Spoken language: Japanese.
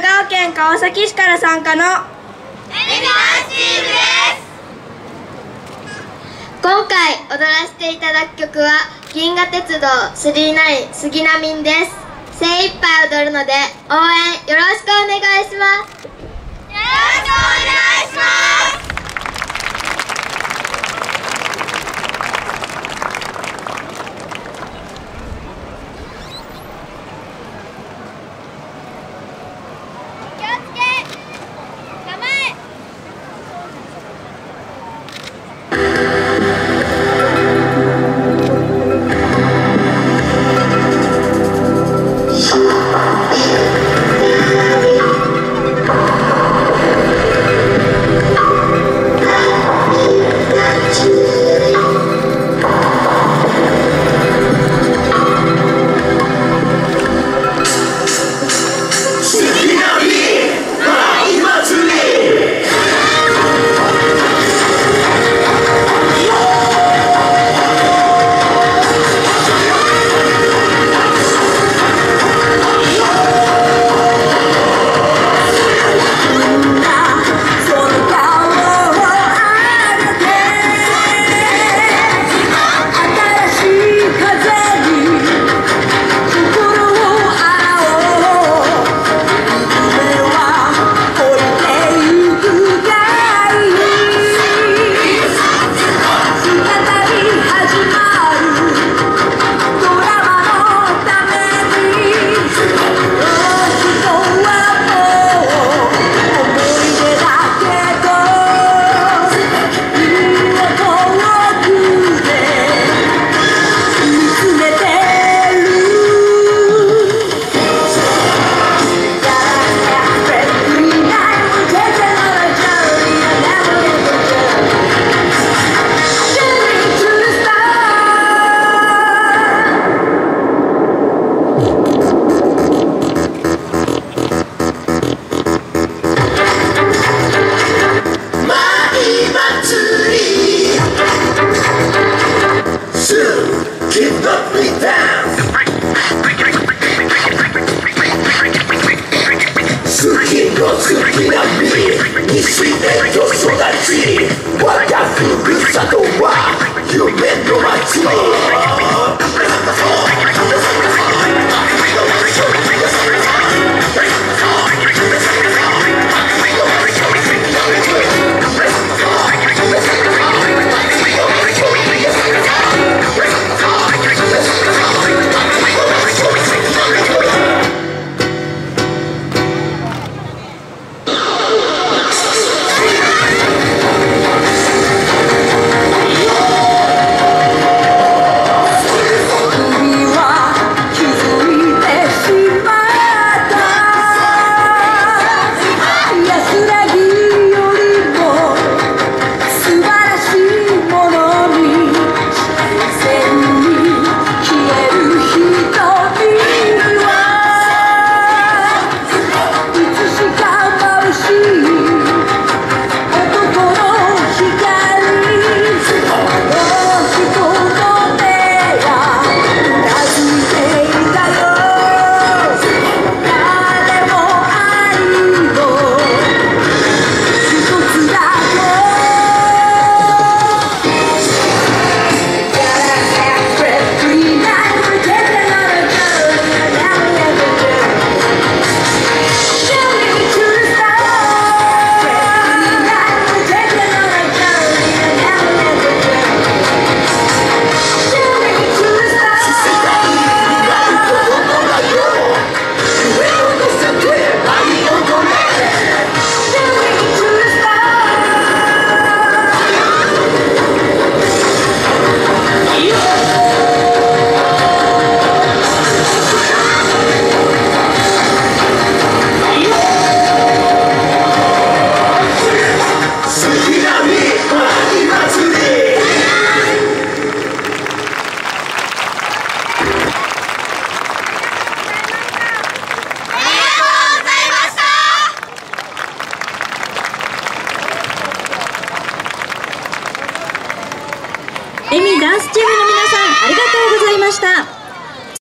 川県川崎市から参加の今回踊らせていただく曲は銀河鉄道39杉並民です。精一杯踊るので応援よろしくお願いします。よろしくお願いしますエミダンスチームの皆さんありがとうございました。